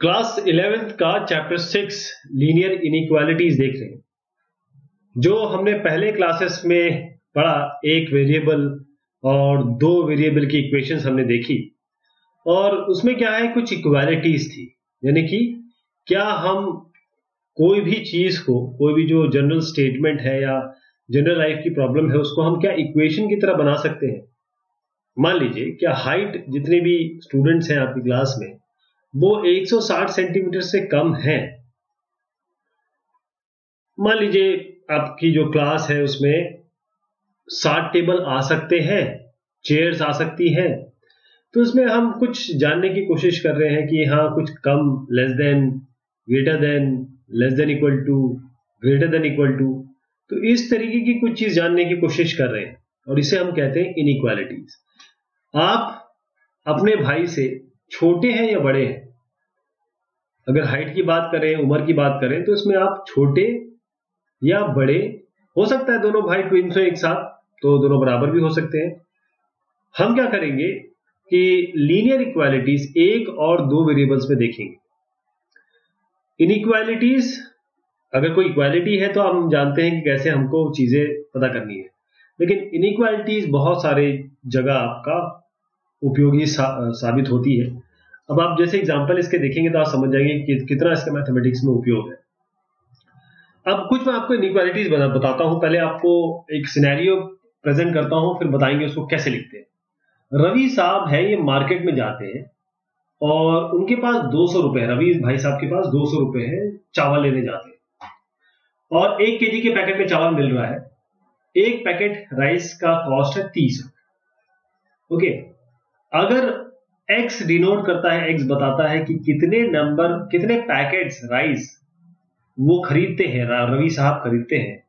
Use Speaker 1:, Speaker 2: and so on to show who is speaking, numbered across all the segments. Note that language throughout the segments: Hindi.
Speaker 1: क्लास इलेवेंथ का चैप्टर सिक्स, लीनियर इनइक्वालिटीज देख रहे हैं। जो हमने पहले क्लासेस में पढ़ा, एक वेरिएबल और दो वेरिएबल की इक्वेशंस हमने देखी। और उसमें क्या है, कुछ इक्वालिटीज थी। यानी कि क्या हम कोई भी चीज़ को, कोई भी जो जनरल स्टेटमेंट है या जनरल लाइफ की प्रॉब्लम है, उसको हम क्या इक्वेशन की तरह बना सकते हैं? मान लीजिए क्या हाइट जितने भी स्टूडेंट्स हैं आपकी क्लास में वो 160 सेंटीमीटर से कम है। मान लीजिए आपकी जो क्लास है उसमें 60 टेबल आ सकते हैं, चेयर्स आ सकती हैं तो इसमें हम कुछ जानने की कोशिश कर रहे हैं कि हाँ कुछ कम, less than, greater than, less than equal to, greater than equal to. तो इस तरीके की कुछ चीज़ जानने की कोशिश कर रहे हैं और इसे हम कहते हैं इनइक्वालिटीज आप अपने भाई से छोटे हैं या बड़े हैं अगर हाइट की बात करें उम्र की बात करें तो इसमें आप छोटे या बड़े हो सकता है दोनों भाई ट्विंस हो एक साथ तो दोनों बराबर भी हो सकते हैं। हम क्या करेंगे कि लीनियर इक्वालिटीज एक और दो वेरिएबल्स में देखेंगे। इनइक्वालिटीज अगर कोई इक्वालिटी है तो हम जानते हैं कि कैसे हमको चीज़ें पता करनी है। लेकिन इनइक्वालिटीज बहुत सारे जगह आपका उपयोगी सा, साबित होती है। अब आप जैसे एग्ज़ाम्पल इसके देखेंगे तो आप समझ जाएँगे कि कितना इसका मैथमेटिक्स में उपयोग है। अब कुछ मैं आपको इनइक्वालिटीज बताता हूँ। पहले आपको एक सिनेरियो प्रेजेंट करता हूँ, फिर बताएँगे उसको कैसे लिखते हैं। रवि साहब है, ये मार्केट में जाते हैं और उनके पास दो सौ रुपए रवि भाई साहब के पास दो सौ रुपए है, चावल लेने जाते हैं। और एक केजी के पैकेट में चावल मिल रहा है। एक पैकेट राइस का कॉस्ट है तीस ओके अगर एक्स डिनोट करता है एक्स बताता है कि कितने नंबर कितने पैकेट्स राइस वो खरीदते हैं रवि साहब खरीदते हैं।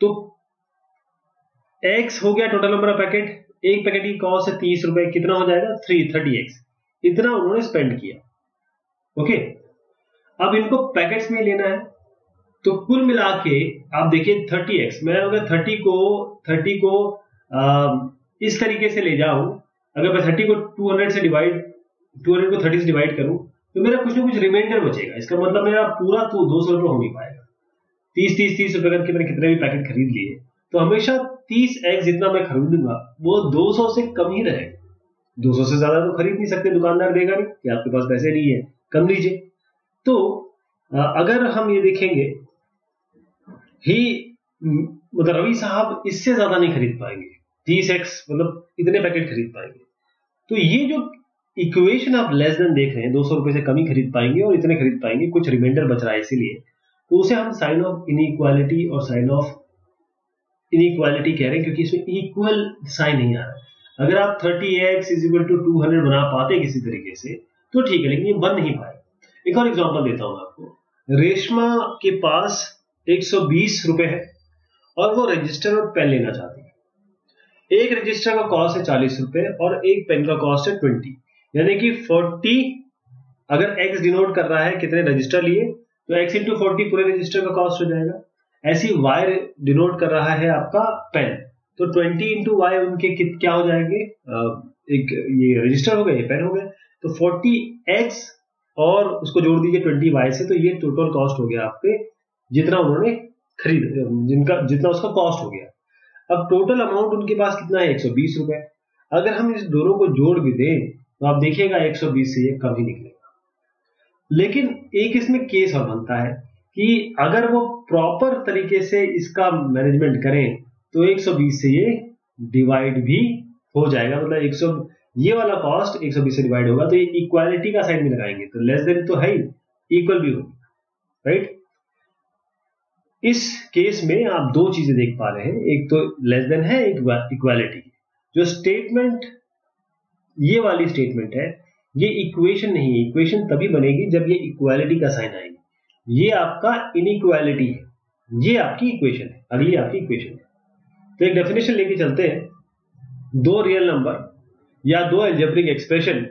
Speaker 1: तो एक्स हो गया टोटल नंबर ऑफ़ पैकेट एक पैकेट की कॉस्ट है तीस रुपए कितना हो जाएगा? थ्री थर्टी एक्स इतना उन्होंने स्पेंड किया। ओके अब इनको पैकेट्स में लेना है। तो कुल मिला के आप देखिए थर्टी एक्स मैं अगर थर्टी को थर्टी को आ, इस तरीके से ले जाऊँ अगर मैं थर्टी को टू हंड्रेड से डिवाइड टू हंड्रेड को थर्टी से डिवाइड करूँ तो मेरा कुछ ना कुछ रिमाइंडर बचेगा। इसका मतलब मेरा पूरा तो दो सौ रुपये हो नहीं पाएगा। तीस तीस तीस रुपए करके मैंने कितने भी पैकेट खरीद लिए तो हमेशा तीस एक्स जितना मैं खरीदूँगा, वो दो सौ से कम ही रहेगा दो सौ से ज़्यादा तो खरीद नहीं सकते, दुकानदार देगा नहीं कि आपके पास पैसे नहीं है, कम लीजिए। तो अगर हम ये देखेंगे, ही मतलब रवि साहब इससे ज़्यादा नहीं खरीद पाएँगे। तीस एक्स मतलब इतने पैकेट खरीद पाएँगे। तो ये जो इक्वेशन आप लेस देन देख रहे हैं, दो सौ रुपए से कम ही खरीद पाएँगे और इतने खरीद पाएँगे, कुछ रिमाइंडर बच रहा है इसीलिए। तो उसे हम साइन ऑफ़ इनइक्वालिटी और साइन ऑफ़ इनइक्वालिटी कह रहे हैं, क्योंकि इसमें इक्वल साइन नहीं आ रहा अगर आप thirty x is equal to two hundred बना पाते किसी तरीके से तो ठीक है, लेकिन ये बन नहीं पाए एक और एग्ज़ाम्पल देता हूँ आपको। रेशमा के पास एक सौ बीस रुपए है और वो रजिस्टर और पेन लेना चाहती है। एक रजिस्टर का कॉस्ट है चालीस रुपए और एक पेन का कॉस्ट है ट्वेंटी यानी कि 40 अगर एक्स डिनोट कर रहा है कितने रजिस्टर लिए तो x इंटू फोर्टी पूरे रजिस्टर का कॉस्ट हो जाएगा। ऐसी y डिनोट कर रहा है आपका पेन तो 20 इंटू वाई उनके क्या हो जाएँगे? एक ये रजिस्टर हो गए ये पेन हो गए तो फोर्टी एक्स और उसको जोड़ दीजिए ट्वेंटी वाई से तो ये टोटल कॉस्ट हो गया आपके जितना उन्होंने खरीद, जिनका, जितना उसका कॉस्ट हो गया। अब टोटल अमाउंट उनके पास कितना है? एक सौ बीस रुपए। अगर हम इस दोनों को जोड़ भी दें तो आप देखिएगा 120 से ये कम ही निकलेगा। लेकिन एक इसमें केस और बनता है कि अगर वो प्रॉपर तरीके से इसका मैनेजमेंट करें तो 120 से ये डिवाइड भी हो जाएगा। मतलब 100 ये वाला कॉस्ट 120 से डिवाइड होगा तो ये इक्वालिटी का साइन भी लगाएँगे। तो लेस देन तो है ही इक्वल भी होगी। राइट इस केस में आप दो चीज़ें देख पा रहे हैं। एक तो लेस देन है, एक इक्वालिटी जो स्टेटमेंट ये वाली स्टेटमेंट है, ये इक्वेशन नहीं है। इक्वेशन तभी बनेगी जब ये इक्वालिटी का साइन आएगी। ये आपका इनइक्वालिटी है। ये आपकी इक्वेशन है। अगली आपकी इक्वेशन है। तो एक डेफिनेशन लेके चलते हैं। दो रियल नंबर या दो एल्जेब्रिक एक्सप्रेशन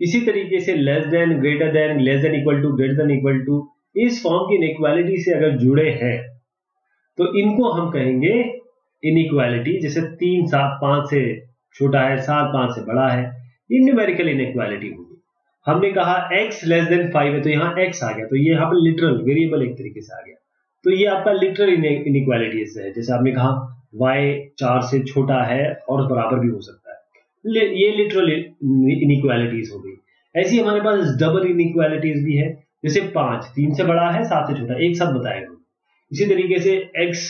Speaker 1: इसी तरीके से less than greater than less than equal to greater than equal to इस फॉर्म की इनइक्वालिटी से अगर जुड़े हैं तो इनको हम कहेंगे इनइक्वालिटी जैसे तीन सात पाँच से छोटा है, सात पाँच से बड़ा है, ये न्यूमेरिकल इनइक्वालिटी होगी। हमने कहा x लेस देन फाइव है तो यहाँ x आ गया तो ये यहाँ पर लिटरल वेरिएबल एक तरीके से आ गया। तो ये आपका लिटरल इनइक्वालिटीज है। जैसे आपने कहा y चार से छोटा है और बराबर भी हो सकता है। ये लिटरल इनइक्वालिटीज हो गई। ऐसी हमारे पास डबल इनइक्वालिटीज भी है, जैसे पाँच, तीन से बड़ा है, सात से छोटा, एक साथ बताएगा इसी तरीके से x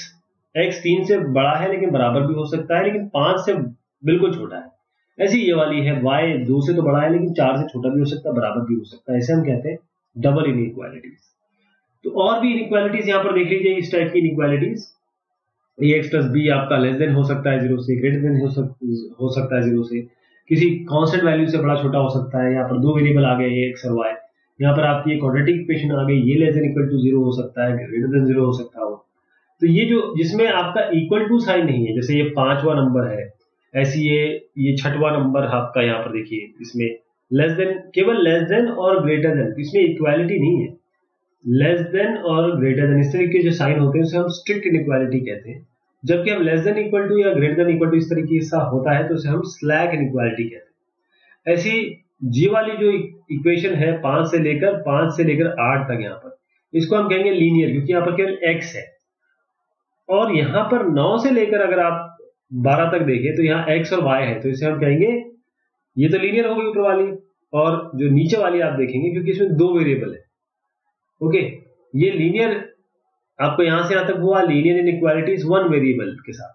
Speaker 1: x तीन से बड़ा है लेकिन बराबर भी हो सकता है लेकिन पाँच से बिल्कुल छोटा है। ऐसी ये वाली है y दो से तो बड़ा है लेकिन चार से छोटा भी हो सकता है बराबर भी हो सकता है। ऐसे हम कहते हैं डबल इनइक्वालिटीज तो और भी इनइक्वालिटीज यहाँ पर देख लीजिए इस टाइप की inequalities a x plus b आपका लेस देन हो सकता है ज़ीरो से ग्रेटर देन हो, सक, हो सकता है ज़ीरो से। किसी कांस्टेंट वैल्यू से बड़ा छोटा हो सकता है यहाँ पर दो वेरिएबल आ गए एक्स और वाई यहाँ पर आपकी एक क्वाड्रेटिक इक्वेशन आ गई, ये less than equal to zero हो सकता है ग्रेटर देन ज़ीरो हो सकता हो। तो ये जो, जिसमें आपका इक्वल टू साइन नहीं है, जैसे ये पांचवा नंबर है, ऐसी ये ये छठवा नंबर आपका यहाँ पर देखिए, इसमें लेस देन केवल लेस देन और ग्रेटर देन इसमें इक्वालिटी नहीं है। लेस देन और ग्रेटर देन इस तरीके जो साइन होते हैं, उसे हम स्ट्रिक्ट इनइक्वालिटी कहते हैं। जबकि हम लेस देन इक्वल टू या ग्रेटर देन इक्वल टू इस तरीके से होता है तो उसे हम स्लैक इनइक्वालिटी कहते हैं। ऐसी जी वाली जो इक्वेशन है पाँच से लेकर, पाँच से लेकर आठ तक यहाँ पर। इसको हम कहेंगे लीनियर क्योंकि यहाँ पर केवल एक्स है। और यहाँ पर नौ से लेकर अगर आप बारह तक देखें तो यहाँ एक्स और वाई है। तो इसे हम कहेंगे, ये तो लीनियर हो गई ऊपर वाली, और जो नीचे वाली आप देखेंगे, क्योंकि इसमें दो वेरिएबल है। ओके ये लीनियर आपको यहाँ से यहाँ तक हुआ लीनियर इन इक्वालिटीज वन वेरिएबल के साथ।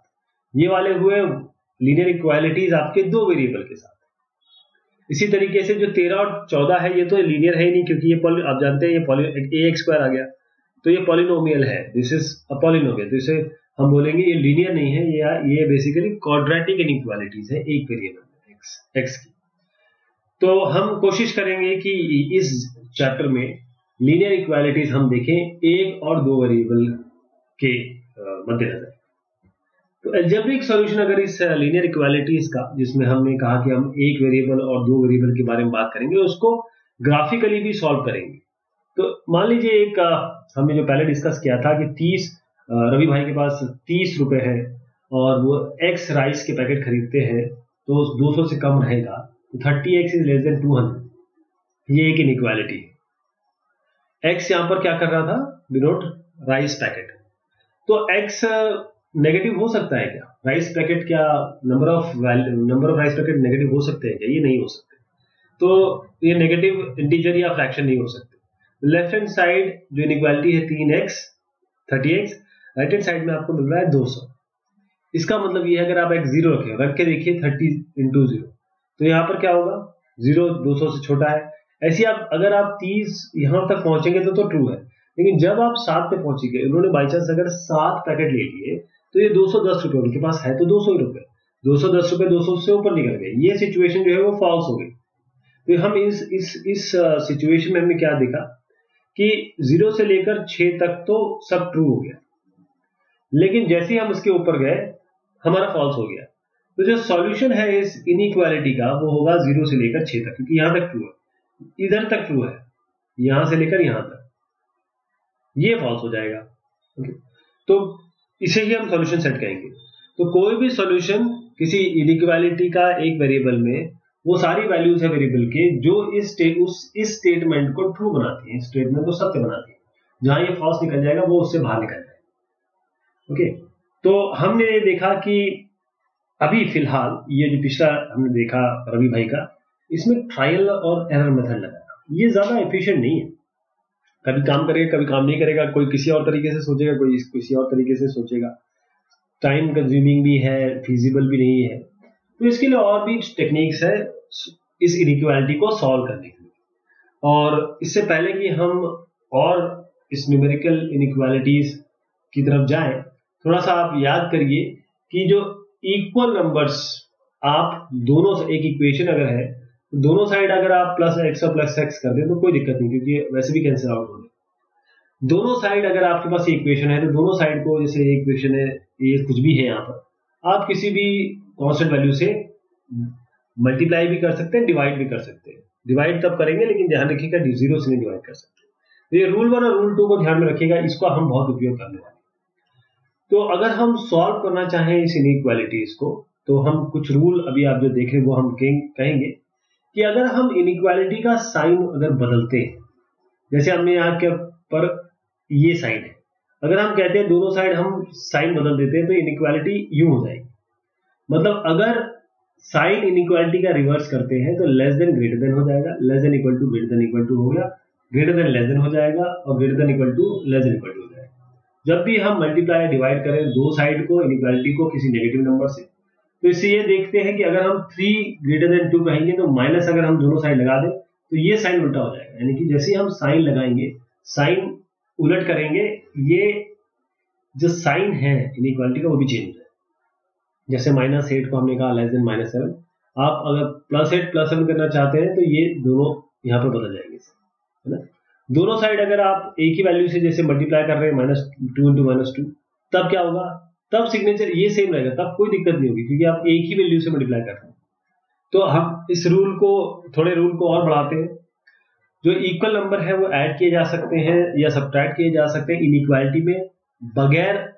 Speaker 1: ये वाले हुए लीनियर इक्वालिटीज आपके दो वेरिएबल के साथ। इसी तरीके से जो तेरह और चौदह है, ये तो लीनियर है ही नहीं, क्योंकि ये आप जानते हैं, ये ए एक्स स्क्वायर आ गया। तो ये पॉलिनोमियल है। दिस इज़ अ पॉलिनोमियल तो इसे हम बोलेंगे ये लीनियर नहीं है, ये ये बेसिकली क्वाड्रेटिक इनइक्वालिटीज है, एक वेरिएबल एक्स एक्स की। तो हम कोशिश करेंगे कि इस चैप्टर में लीनियर इक्वालिटीज हम देखें, एक और दो वेरिएबल के मद्देनजर। तो एल्जेब्रिक सॉल्यूशन अगर इस लीनियर इक्वालिटीज का, जिसमें हमने कहा कि हम एक वेरिएबल और दो वेरिएबल के बारे में बात करेंगे, उसको ग्राफिकली भी सॉल्व करेंगे। तो मान लीजिए एक हमने जो पहले डिस्कस किया था कि तीस रवि भाई के पास तीस रुपए है और वो एक्स राइस के पैकेट खरीदते हैं तो दो सौ से कम रहेगा तो thirty x is less than two hundred ये एक इनइक्वालिटी है। एक्स यहाँ पर क्या कर रहा था? डिनोट राइस पैकेट तो एक्स नेगेटिव हो सकता है क्या? राइस पैकेट क्या number of number of rice packet negative हो सकते हैं क्या? ये नहीं हो सकते। तो ये नेगेटिव इंटीजर या फ्रैक्शन नहीं हो सकते। लेफ़्ट हैंड साइड जो इनइक्वालिटी है तीन x thirty x right hand side में आपको मिल रहा है दो सौ। इसका मतलब ये है अगर आप एक ज़ीरो रखें, रख के देखिए थर्टी इंटू ज़ीरो तो यहाँ पर क्या होगा? ज़ीरो दो सौ से छोटा है। ऐसी आप, अगर आप तीस यहाँ तक पहुँचेंगे तो तो ट्रू है। लेकिन जब आप सात पे पहुँचेंगे उन्होंने बाई चांस अगर सात पैकेट ले लिए तो ये दो सौ दस रुपए उनके पास है तो दो सौ रुपए। दो सौ दस रुपए दो सौ से ऊपर निकल गए। ये सिचुएशन जो है वो फॉल्स हो गई। तो हम इस इस इस सिचुएशन में हमने क्या देखा कि ज़ीरो से लेकर छह तक तो सब ट्रू हो गया। लेकिन जैसे ही हम उसके ऊपर गए, हमारा फॉल्स हो गया। तो जो सॉल्यूशन है इस इनइक्वालिटी का, वो होगा ज़ीरो से लेकर छह तक, क्योंकि यहाँ तक ट्रू है। इधर तक ट्रू है, यहाँ से लेकर यहाँ तक। ये फॉल्स हो जाएगा। तो इसे ही हम सॉल्यूशन सेट कहेंगे। तो कोई भी सॉल्यूशन किसी इनइक्वालिटी का एक वेरिएबल में, वो सारी वैल्यूज़ है वेरिएबल के, जो इस उस, इस स्टेटमेंट को ट्रू बनाती है स्टेटमेंट को सत्य बनाती है। जहाँ ये फॉल्स निकल जाएगा, वो उससे बाहर निकल जाएगा। ओके तो हमने ये देखा कि अभी फ़िलहाल, ये जो पिछला हमने देखा रवि भाई का, इसमें ट्रायल और एरर मेथड लगाना। ये ज़्यादा एफिशिएंट नहीं है। कभी काम करेगा, कभी काम नहीं करेगा, कोई किसी और तरीके से सोचेगा, कोई किसी और तरीके से सोचेगा। टाइम कंज्यूमिंग भी है फिजिबल भी नहीं है। तो इसके लिए और भी टेक्निक्स है इस इनिक्वालिटी को सॉल्व करने के लिए। और इससे पहले कि हम और इस न्यूमेरिकल इनइक्वालिटीज की तरफ़ जाएँ थोड़ा सा आप याद करिए कि जो इक्वल नंबर्स आप दोनों से, एक इक्वेशन अगर है दोनों साइड अगर आप प्लस एक्स और प्लस एक्स कर दें तो कोई दिक्कत नहीं, क्योंकि वैसे भी कैंसिल आउट होंगे दोनों साइड अगर आपके पास इक्वेशन है तो दोनों साइड को जैसे इक्वेशन है, ये कुछ भी है यहाँ पर, आप किसी भी कॉन्स्टेंट वैल्यू से मल्टीप्लाई भी कर सकते हैं डिवाइड भी कर सकते हैं। डिवाइड तब करेंगे, लेकिन ध्यान रखिएगा ज़ीरो से नहीं डिवाइड कर सकते। तो ये रूल वन और रूल टू को ध्यान में रखिएगा, इसको हम बहुत उपयोग करने वाले तो अगर हम सॉल्व करना चाहें इस इनइक्वालिटीज को तो हम कुछ रूल अभी आप जो देख रहे हैं, वो हम कहेंगे। कि अगर हम इनइक्वालिटी का साइन अगर बदलते हैं, जैसे हमने यहाँ के पर ये साइन है, अगर हम कहते हैं दोनों साइड हम साइन बदल देते हैं तो इनइक्वालिटी यू हो जाएगी। मतलब अगर साइन इनइक्वालिटी का रिवर्स करते हैं तो लेस देन ग्रेटर देन हो जाएगा less than equal to greater than equal to हो गया ग्रेटर देन लेस देन हो जाएगा और greater than equal to less than equal to हो जाएगा। जब भी हम मल्टीप्लाई डिवाइड करें, दो साइड को इनइक्वालिटी को किसी नेगेटिव नंबर से तो इससे ये देखते हैं कि अगर हम थ्री ग्रेटर देन टू कहेंगे तो माइनस अगर हम दोनों साइड लगा दें तो ये साइन उल्टा हो जाएगा। यानी कि जैसे हम साइन लगाएँगे साइन उलट करेंगे, ये जो साइन है इनइक्वालिटी का, वो भी चेंज हो। जैसे माइनस एट को हमने कहा लेस देन माइनस सेवन आप अगर प्लस एट प्लस सेवन करना चाहते हैं तो ये दोनों यहाँ पर बदल जाएँगे। है ना? दोनों साइड अगर आप एक ही वैल्यू से जैसे मल्टीप्लाई कर रहे हैं minus two into minus two तब क्या होगा? तब सिग्नेचर ये सेम रहेगा, तब कोई दिक्कत नहीं होगी, क्योंकि आप एक ही वैल्यू से मल्टीप्लाई कर रहे हैं। तो हम इस रूल को, थोड़े रूल को और बढ़ाते हैं। जो इक्वल नंबर है, वो ऐड किए जा सकते हैं या सब्ट्रैक्ट किए जा सकते हैं इनइक्वालिटी में, बगैर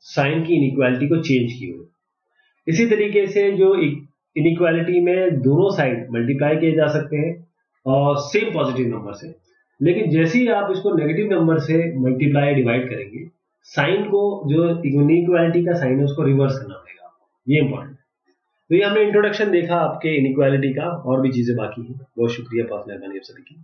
Speaker 1: साइन की इनइक्वालिटी को चेंज किए हुए। इसी तरीके से जो इनइक्वालिटी में दोनों साइड मल्टीप्लाई किए जा सकते हैं, और सेम पॉजिटिव नंबर से। लेकिन जैसे ही आप इसको नेगेटिव नंबर से मल्टीप्लाई डिवाइड करेंगे साइन को, जो इनइक्वालिटी का साइन है, उसको रिवर्स करना पड़ेगा ये इंपॉर्टेंट तो ये हमने इंट्रोडक्शन देखा आपके इनइक्वालिटी का, और भी चीज़ें बाकी हैं। बहुत शुक्रिया, बहुत मेहरबानी आप सभी की।